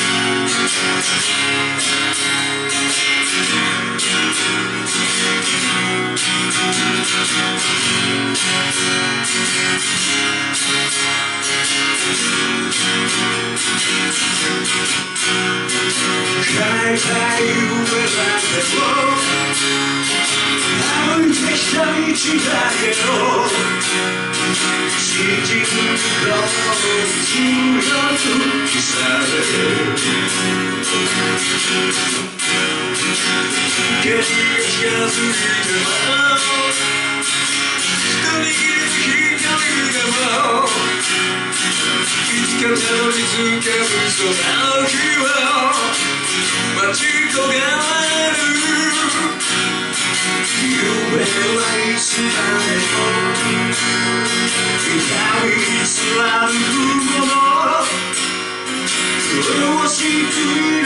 Thank you. いた夢だけを歩いてきた道だけど信じることの強くされ景色が近づいても一人きり一人でもいつかたどり着けるその日を待ち焦がれる夢はいつまでも痛み貫くもの苦しく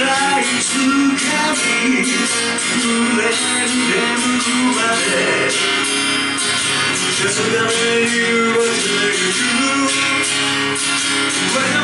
らいつかみ濡れる眠くまで黄昏に忘れゆく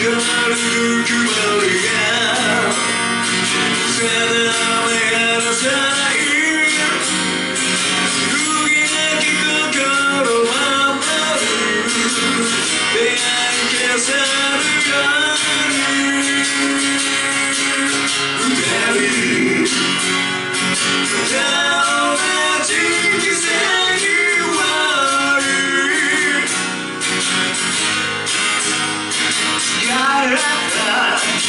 Girl,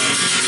Thank you.